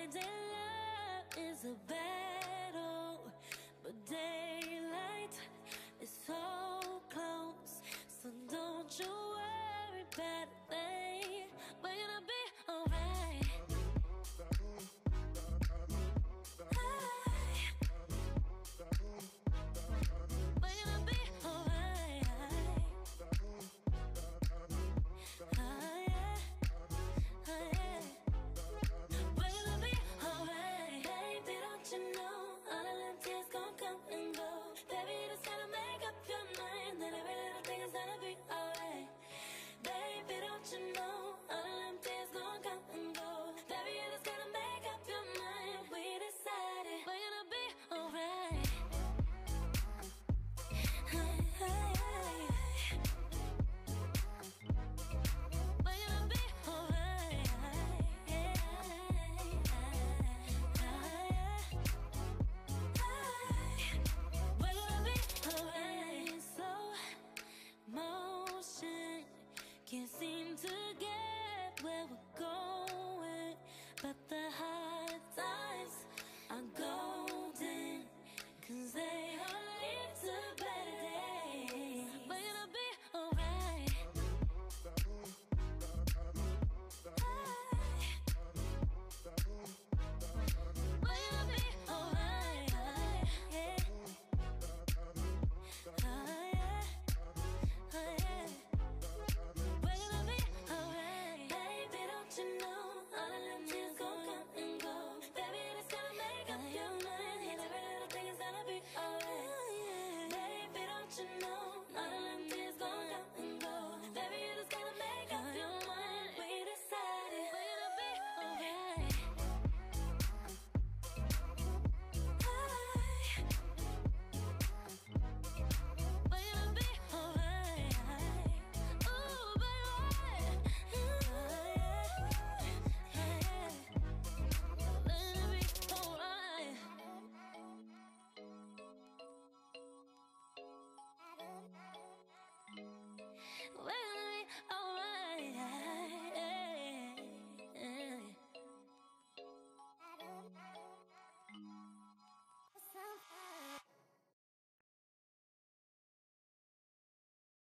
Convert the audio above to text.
and love is a good.